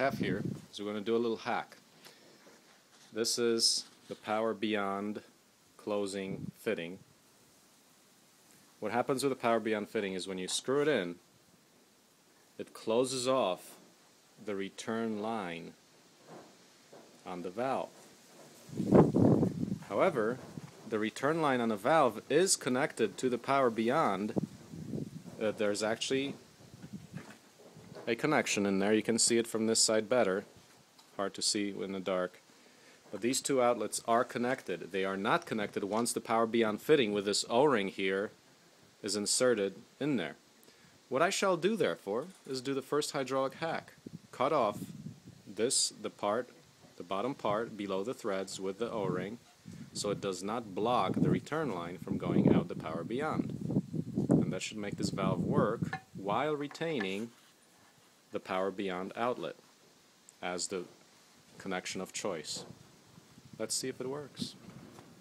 have here is we're going to do a little hack. This is the Power Beyond closing fitting. What happens with the Power Beyond fitting is when you screw it in, it closes off the return line on the valve. However, the return line on the valve is connected to the Power Beyond. Uh, there's actually a connection in there. You can see it from this side better. Hard to see in the dark. But these two outlets are connected. They are not connected once the Power Beyond fitting with this O-ring here is inserted in there. What I shall do therefore is do the first hydraulic hack. Cut off this, the part, the bottom part below the threads with the O-ring so it does not block the return line from going out the Power Beyond. And that should make this valve work while retaining the Power Beyond outlet as the connection of choice. Let's see if it works.